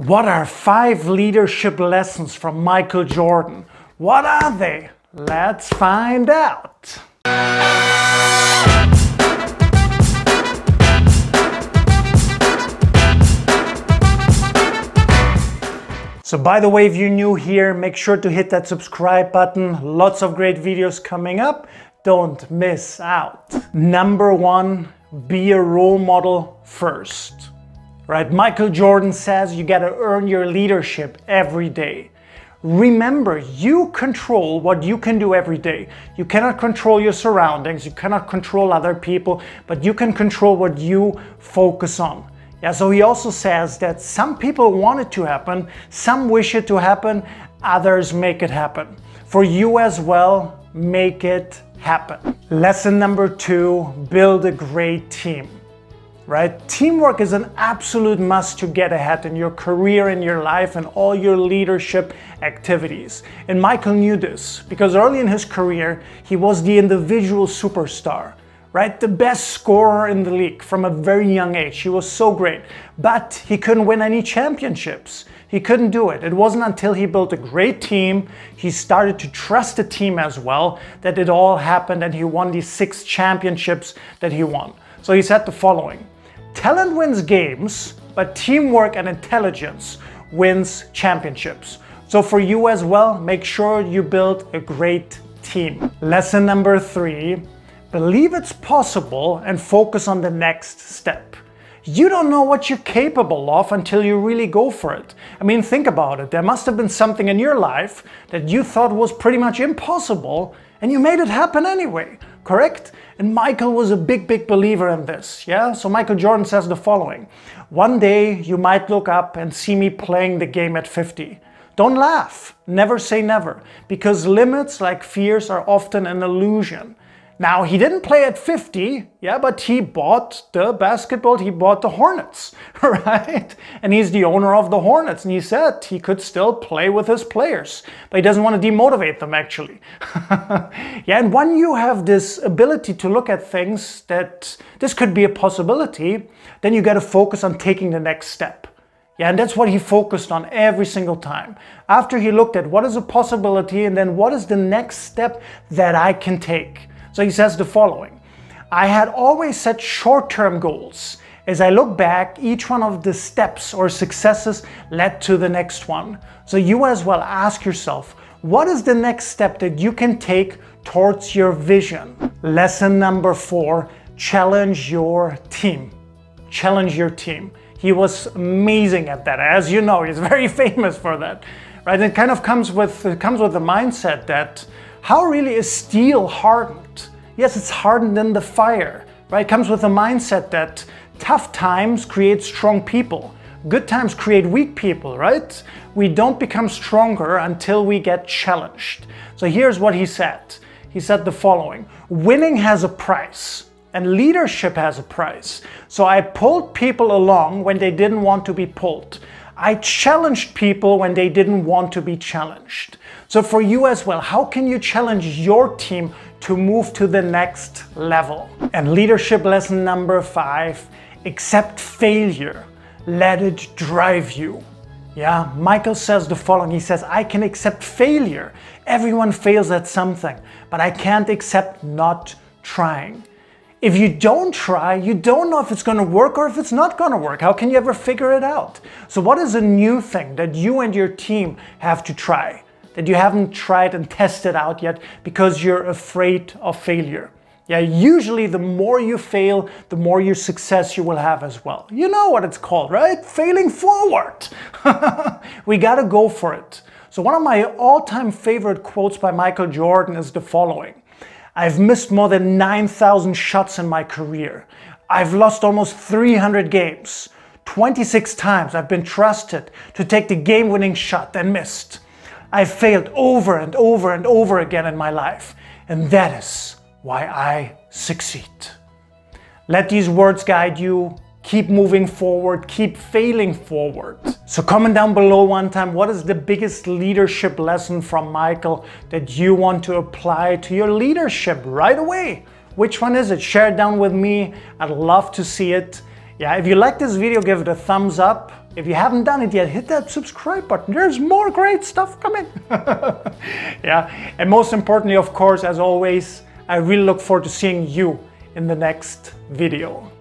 What are five leadership lessons from Michael Jordan? What are they? Let's find out. So by the way, if you're new here, make sure to hit that subscribe button. Lots of great videos coming up. Don't miss out. Number one, be a role model first right? Michael Jordan says you gotta earn your leadership every day. Remember, you control what you can do every day. You cannot control your surroundings, you cannot control other people, but you can control what you focus on. Yeah, so he also says that some people want it to happen, some wish it to happen, others make it happen. For you as well, make it happen. Lesson number two, build a great team right? Teamwork is an absolute must to get ahead in your career, in your life, and all your leadership activities. And Michael knew this because early in his career, he was the individual superstar, right? The best scorer in the league from a very young age. He was so great, but he couldn't win any championships. He couldn't do it. It wasn't until he built a great team, he started to trust the team as well, that it all happened and he won these six championships that he won. So he said the following Talent wins games, but teamwork and intelligence wins championships. So for you as well, make sure you build a great team. Lesson number three, believe it's possible and focus on the next step. You don't know what you're capable of until you really go for it. I mean, think about it. There must have been something in your life that you thought was pretty much impossible and you made it happen anyway correct? And Michael was a big, big believer in this, yeah? So Michael Jordan says the following, one day you might look up and see me playing the game at 50. Don't laugh, never say never, because limits like fears are often an illusion. Now, he didn't play at 50, yeah, but he bought the basketball, he bought the Hornets, right? And he's the owner of the Hornets, and he said he could still play with his players, but he doesn't want to demotivate them, actually. yeah, and when you have this ability to look at things that this could be a possibility, then you got to focus on taking the next step. Yeah, and that's what he focused on every single time. After he looked at what is a possibility and then what is the next step that I can take. So he says the following I had always set short term goals. As I look back, each one of the steps or successes led to the next one. So you as well ask yourself, what is the next step that you can take towards your vision? Lesson number four challenge your team. Challenge your team. He was amazing at that. As you know, he's very famous for that. Right? It kind of comes with it comes with the mindset that how really is steel hardened? Yes, it's hardened in the fire, right? It comes with a mindset that tough times create strong people. Good times create weak people, right? We don't become stronger until we get challenged. So here's what he said. He said the following Winning has a price and leadership has a price. So I pulled people along when they didn't want to be pulled. I challenged people when they didn't want to be challenged. So for you as well, how can you challenge your team to move to the next level? And leadership lesson number five, accept failure. Let it drive you. Yeah, Michael says the following. He says, I can accept failure. Everyone fails at something, but I can't accept not trying. If you don't try, you don't know if it's going to work or if it's not going to work. How can you ever figure it out? So, what is a new thing that you and your team have to try that you haven't tried and tested out yet because you're afraid of failure? Yeah, usually the more you fail, the more your success you will have as well. You know what it's called, right? Failing forward. we got to go for it. So, one of my all time favorite quotes by Michael Jordan is the following I've missed more than 9,000 shots in my career. I've lost almost 300 games. 26 times I've been trusted to take the game winning shot and missed. I've failed over and over and over again in my life, and that is why I succeed. Let these words guide you keep moving forward, keep failing forward. So comment down below one time, what is the biggest leadership lesson from Michael that you want to apply to your leadership right away? Which one is it? Share it down with me. I'd love to see it. Yeah, if you like this video, give it a thumbs up. If you haven't done it yet, hit that subscribe button. There's more great stuff coming. yeah, and most importantly, of course, as always, I really look forward to seeing you in the next video.